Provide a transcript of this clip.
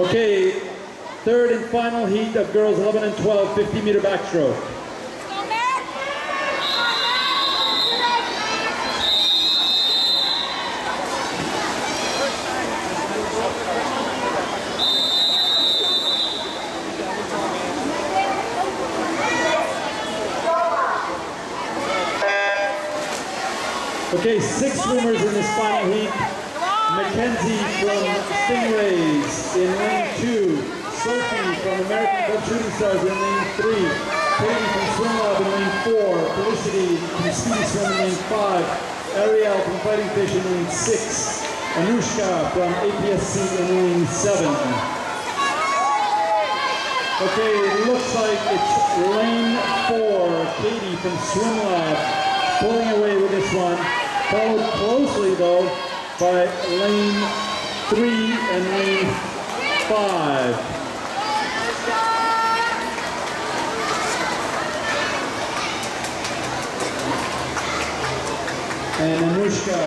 Okay, third and final heat of girls 11 and 12, 50 meter backstroke. Okay, six swimmers in this final heat. Mackenzie from Stingrays in lane two. Sophie from American Club Shooting Stars in lane three. Katie from Swim Lab in lane four. Felicity from Speedy Swim in lane five. Ariel from Fighting Fish in lane six. Anushka from APSC in lane seven. Okay, it looks like it's lane four. Katie from Swim Lab pulling away with this one. Followed closely though by lane three and lane five. And Anushka.